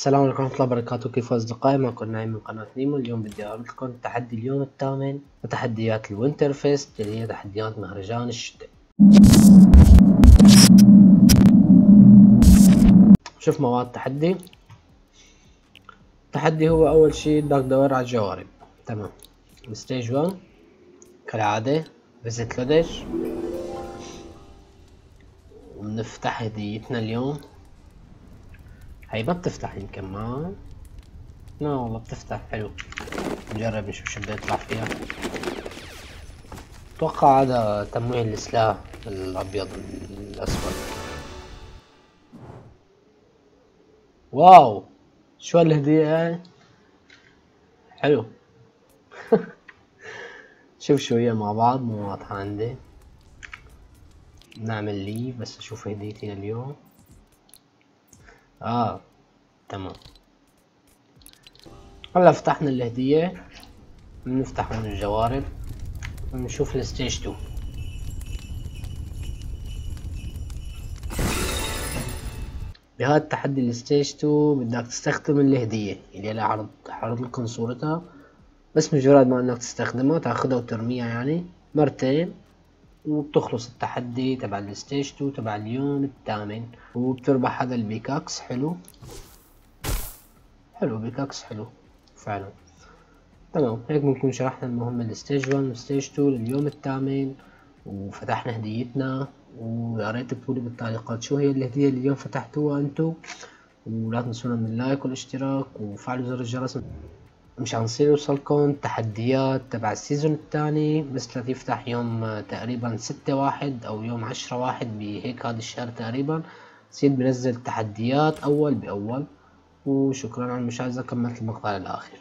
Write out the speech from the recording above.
السلام عليكم ورحمة الله وبركاته. كيف أصدقائي؟ معكم نايم من قناة نيمو. اليوم بدي أعرض لكم تحدي اليوم الثامن وتحديات ال Winterfest اللي هي تحديات مهرجان الشتاء. شوف مواد التحدي التحدي هو أول شي بدك تدور على الجوارب. تمام. stage 1 كالعادة visit lodge وبنفتح هديتنا اليوم. هي ما بتفتح يمكن ما. لا والله بتفتح حلو. نجرب نشوف شو بده يطلع فيها. أتوقع هذا تمويه السلاح الأبيض الأسود. واو! شو هالهدية؟ هاي حلو. شوف شو هي مع بعض مو واضحة عندي. نعمل لي بس أشوف هديتي اليوم آه. تمام. هلا فتحنا الهدية. بنفتح هون الجوارب. ونشوف ال stage 2 بهذا التحدي ال stage 2 بدك تستخدم الهدية. اللي أنا عرض حرض لكم صورتها. بس مجرد ما إنك تستخدمها تأخذها وترميها يعني مرتين. وبتخلص التحدي تبع ال stage 2 تبع اليوم الثامن. وبتربح هذا ال pickaxe حلو. حلو pickaxe حلو فعلا. تمام هيك بنكون شرحنا المهمة ال stage 1 وال stage 2 لليوم الثامن. وفتحنا هديتنا. ويا ريت تكتبوا لي بالتعليقات شو هي الهدية اللي اليوم فتحتوها أنتو. ولا تنسونا من ال like والاشتراك. وفعلوا زر الجرس. مشان يصير يوصلكم تحديات تبع ال season الثاني. مثل يفتح يوم تقريبا ستة واحد أو يوم عشرة واحد بهيك هذا الشهر تقريبا. يصير بنزل تحديات أول بأول. وشكرا على المشاهدة كملت المقطع للآخر.